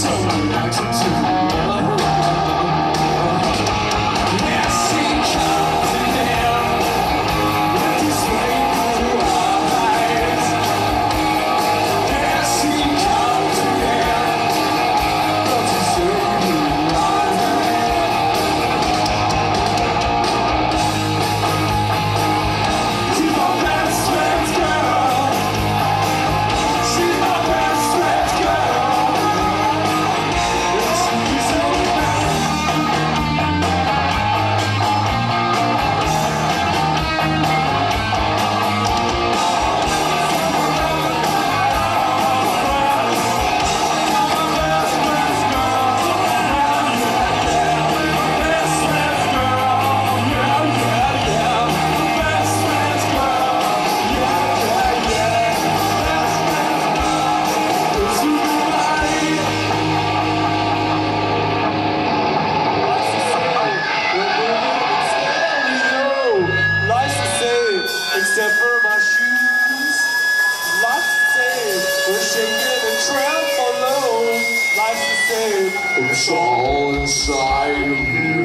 so 1992 same. It's all inside of you.